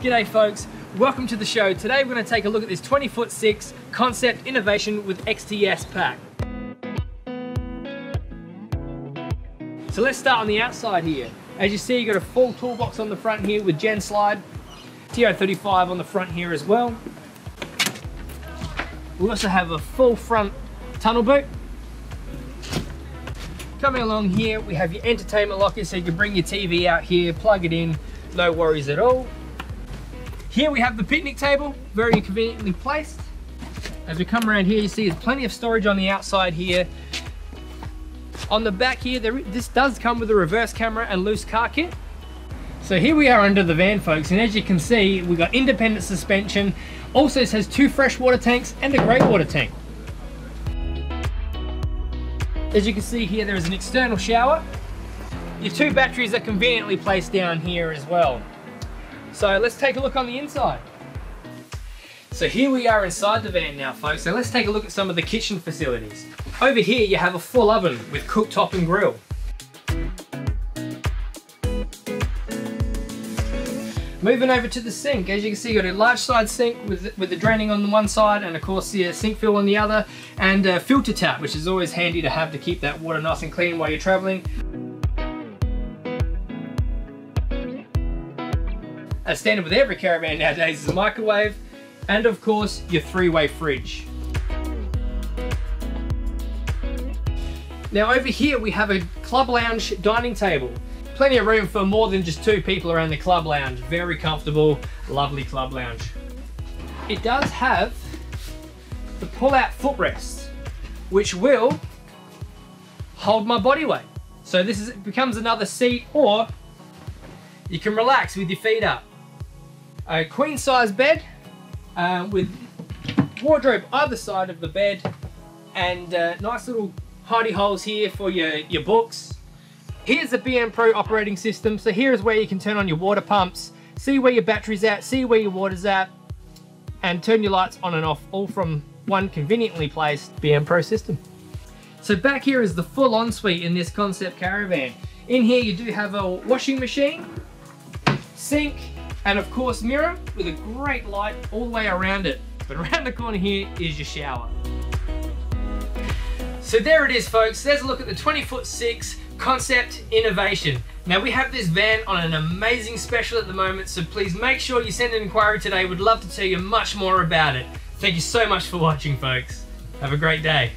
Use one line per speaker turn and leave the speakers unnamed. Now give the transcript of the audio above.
G'day folks, welcome to the show. Today we're going to take a look at this 20 foot 6 concept innovation with XTS pack. So let's start on the outside here. As you see, you've got a full toolbox on the front here with Gen Slide, DO35 on the front here as well. We also have a full front tunnel boot. Coming along here, we have your entertainment locker so you can bring your TV out here, plug it in, no worries at all. Here we have the picnic table, very conveniently placed. As we come around here, you see there's plenty of storage on the outside here. On the back here, there, this does come with a reverse camera and loose car kit. So here we are under the van, folks, and as you can see, we've got independent suspension. Also has two freshwater tanks and a grey water tank. As you can see here, there is an external shower. Your two batteries are conveniently placed down here as well. So let's take a look on the inside. So here we are inside the van now folks, so let's take a look at some of the kitchen facilities. Over here you have a full oven with cooktop and grill. Moving over to the sink, as you can see, you've got a large side sink with, with the draining on the one side and of course the uh, sink fill on the other and a filter tap, which is always handy to have to keep that water nice and clean while you're traveling. As standard with every caravan nowadays is a microwave, and of course your three-way fridge. Now over here we have a club lounge dining table. Plenty of room for more than just two people around the club lounge. Very comfortable, lovely club lounge. It does have the pull-out footrest, which will hold my body weight. So this is, becomes another seat or you can relax with your feet up a queen size bed uh, with wardrobe either side of the bed and uh, nice little hidey holes here for your, your books. Here's the BM Pro operating system. So here is where you can turn on your water pumps, see where your battery's at, see where your water's at, and turn your lights on and off all from one conveniently placed BM Pro system. So back here is the full ensuite in this concept caravan. In here you do have a washing machine, sink, and of course mirror with a great light all the way around it. But around the corner here is your shower. So there it is folks, there's a look at the 20 foot 6 concept innovation. Now we have this van on an amazing special at the moment so please make sure you send an inquiry today, we'd love to tell you much more about it. Thank you so much for watching folks. Have a great day.